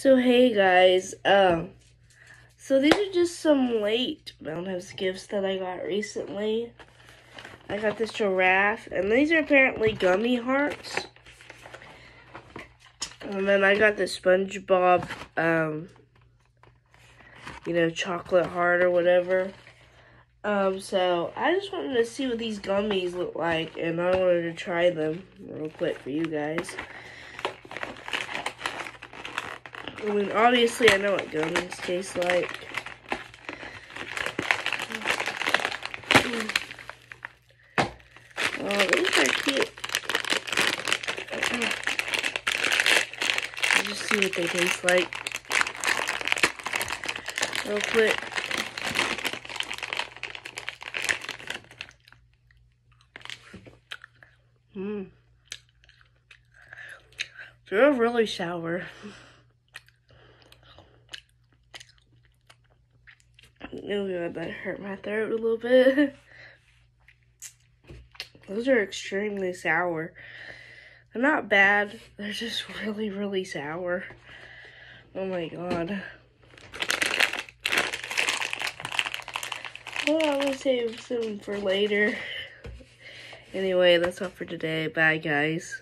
So hey guys, um, so these are just some late Valentine gifts that I got recently. I got this giraffe, and these are apparently gummy hearts. And then I got the SpongeBob, um, you know, chocolate heart or whatever. Um, so I just wanted to see what these gummies look like, and I wanted to try them real quick for you guys. I mean, obviously I know what gummies taste like. Oh, these are cute. I'll just see what they taste like. Real quick. Mmm. They're really sour. Oh god, that hurt my throat a little bit. Those are extremely sour. They're not bad. They're just really, really sour. Oh my god. Well, I'm gonna save some for later. Anyway, that's all for today. Bye, guys.